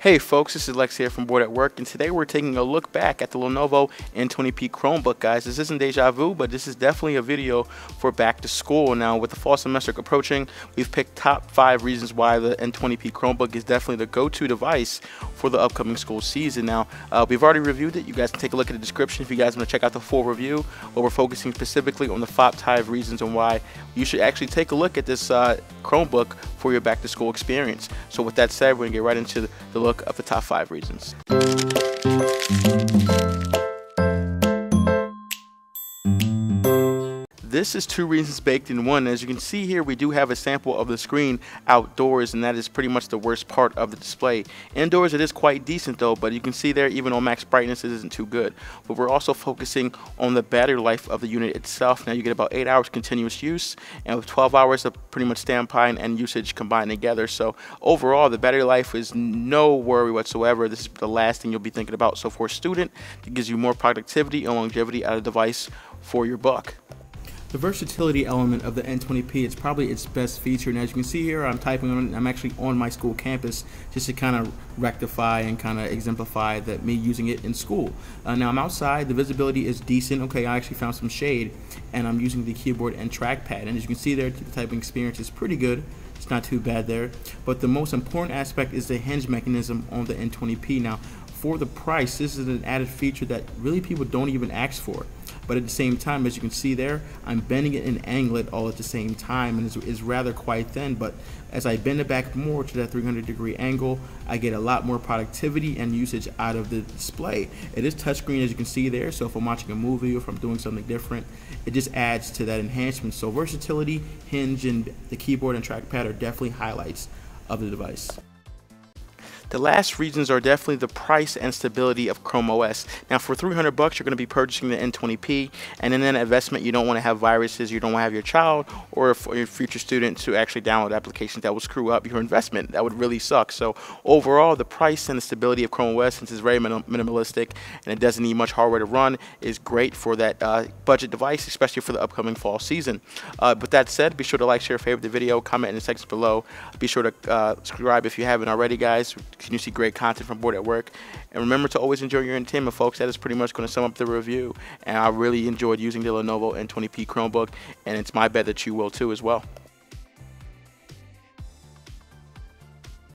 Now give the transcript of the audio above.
Hey folks, this is Lex here from Boored at Work, and today we're taking a look back at the Lenovo N20P Chromebook, guys. This isn't deja vu, but this is definitely a video for back to school. Now, with the fall semester approaching, we've picked top five reasons why the N20P Chromebook is definitely the go-to device for the upcoming school season. Now, uh, we've already reviewed it. You guys can take a look at the description if you guys want to check out the full review, but we're focusing specifically on the top five reasons and why you should actually take a look at this uh, Chromebook for your back to school experience. So with that said, we're going to get right into the look of the top five reasons. This is two reasons baked in one. As you can see here, we do have a sample of the screen outdoors, and that is pretty much the worst part of the display. Indoors, it is quite decent though, but you can see there, even on max brightness, it isn't too good. But we're also focusing on the battery life of the unit itself. Now you get about 8 hours continuous use, and with 12 hours of pretty much standby and usage combined together. So overall, the battery life is no worry whatsoever. This is the last thing you'll be thinking about. So for a student, it gives you more productivity and longevity out of device for your buck. The versatility element of the N20P is probably its best feature. And as you can see here, I'm typing on, I'm actually on my school campus just to kind of rectify and kind of exemplify that me using it in school. Uh, now I'm outside, the visibility is decent. Okay, I actually found some shade and I'm using the keyboard and trackpad. And as you can see there, the typing experience is pretty good. It's not too bad there. But the most important aspect is the hinge mechanism on the N20P. Now, for the price, this is an added feature that really people don't even ask for but at the same time, as you can see there, I'm bending it and angling it all at the same time, and it's, it's rather quite thin, but as I bend it back more to that 300 degree angle, I get a lot more productivity and usage out of the display. It is touchscreen as you can see there, so if I'm watching a movie or if I'm doing something different, it just adds to that enhancement. So versatility, hinge, and the keyboard and trackpad are definitely highlights of the device. The last reasons are definitely the price and stability of Chrome OS. Now for 300 bucks, you're going to be purchasing the N20P, and in that investment, you don't want to have viruses, you don't want to have your child or your future student to actually download applications that will screw up your investment. That would really suck. So overall, the price and the stability of Chrome OS, since it's very minim minimalistic and it doesn't need much hardware to run, is great for that uh, budget device, especially for the upcoming fall season. Uh, but that said, be sure to like, share, favorite the video, comment in the section below. Be sure to uh, subscribe if you haven't already, guys you see great content from Boored at Work. And remember to always enjoy your entertainment, folks. That is pretty much going to sum up the review. And I really enjoyed using the Lenovo N20P Chromebook, and it's my bet that you will too as well.